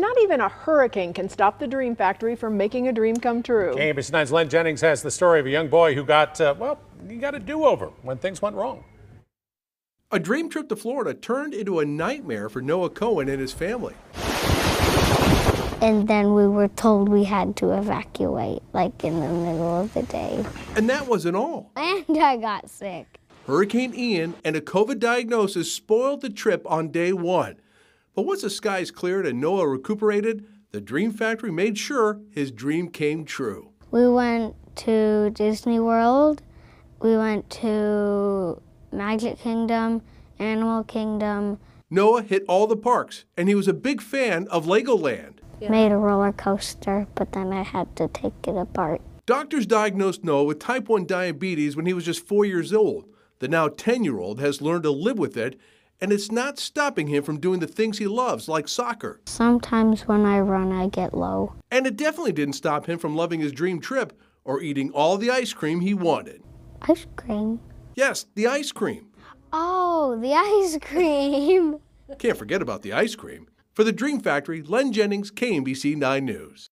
not even a hurricane can stop the Dream Factory from making a dream come true. KMBC 9's Len Jennings has the story of a young boy who got, uh, well, he got a do over when things went wrong. A dream trip to Florida turned into a nightmare for Noah Cohen and his family. And then we were told we had to evacuate, like in the middle of the day. And that wasn't all. And I got sick. Hurricane Ian and a COVID diagnosis spoiled the trip on day one. But once the skies cleared and Noah recuperated, the Dream Factory made sure his dream came true. We went to Disney World. We went to Magic Kingdom, Animal Kingdom. Noah hit all the parks, and he was a big fan of Legoland. Yeah. Made a roller coaster, but then I had to take it apart. Doctors diagnosed Noah with type 1 diabetes when he was just four years old. The now 10 year old has learned to live with it and it's not stopping him from doing the things he loves, like soccer. Sometimes when I run, I get low. And it definitely didn't stop him from loving his dream trip or eating all the ice cream he wanted. Ice cream? Yes, the ice cream. Oh, the ice cream. Can't forget about the ice cream. For the Dream Factory, Len Jennings, KMBC 9 News.